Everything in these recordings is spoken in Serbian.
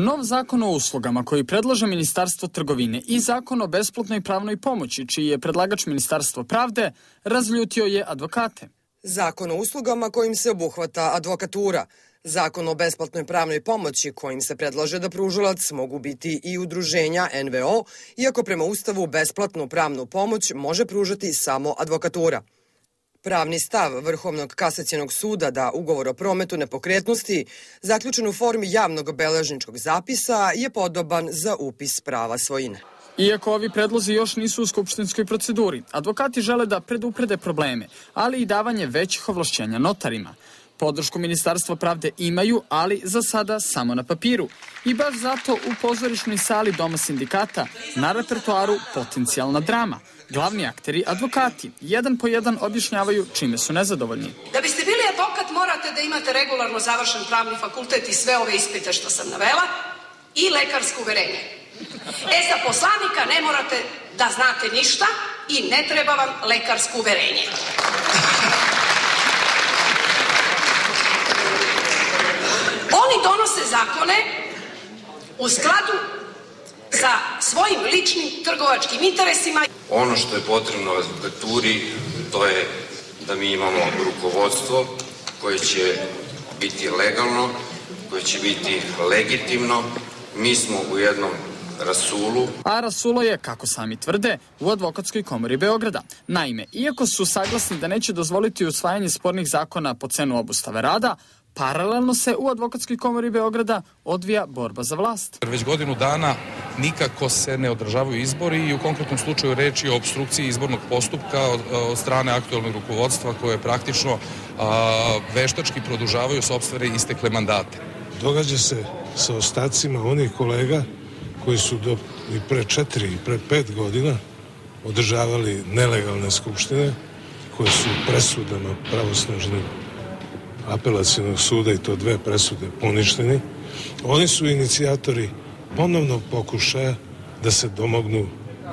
Nov zakon o uslugama koji predlaže Ministarstvo trgovine i zakon o besplatnoj pravnoj pomoći, čiji je predlagač Ministarstvo pravde, razljutio je advokate. Zakon o uslugama kojim se obuhvata advokatura, Zakon o besplatnoj pravnoj pomoći kojim se predlaže da pružilac mogu biti i udruženja NVO, iako prema Ustavu besplatnu pravnu pomoć može pružati samo advokatura. Pravni stav Vrhovnog kasacijenog suda da ugovor o prometu nepokretnosti, zaključen u formi javnog beležničkog zapisa, je podoban za upis prava svojine. Iako ovi predlozi još nisu u skupštinskoj proceduri, advokati žele da preduprede probleme, ali i davanje većih ovlašćenja notarima. Podršku Ministarstva pravde imaju, ali za sada samo na papiru. I baš zato u pozorišnoj sali Doma sindikata na repertoaru potencijalna drama. Glavni akteri advokati, jedan po jedan objašnjavaju čime su nezadovoljni. Da biste bili advokat morate da imate regularno završen pravni fakultet i sve ove ispite što sam navela i lekarsko uverenje. E, za poslanika ne morate da znate ništa i ne treba vam lekarsko uverenje. Oni donose zakone u skladu sa svojim ličnim trgovačkim interesima. Ono što je potrebno advokaturi to je da mi imamo rukovodstvo koje će biti legalno, koje će biti legitimno. Mi smo u jednom Rasulu. A Rasulo je, kako sami tvrde, u advokatskoj komori Beograda. Naime, iako su saglasni da neće dozvoliti usvajanje spornih zakona po cenu obustave rada, Paralelno se u advokatskoj komori Beograda odvija borba za vlast. Već godinu dana nikako se ne održavaju izbori i u konkretnom slučaju reči o obstrukciji izbornog postupka od, od strane aktualnog rukovodstva koje praktično a, veštački produžavaju sobstvene istekle mandate. Događa se sa ostacima onih kolega koji su do i pre četiri i pre pet godina održavali nelegalne skupštine koje su presudama pravosnažnim apelacijenog suda i to dve presude poništeni. Oni su inicijatori ponovnog pokušaja da se domognu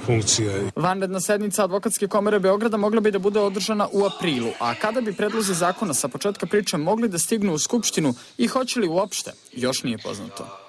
funkcija. Vanredna sednica Advokatske komore Beograda mogla bi da bude održana u aprilu, a kada bi predlozi zakona sa početka priče mogli da stignu u Skupštinu i hoće li uopšte, još nije poznato.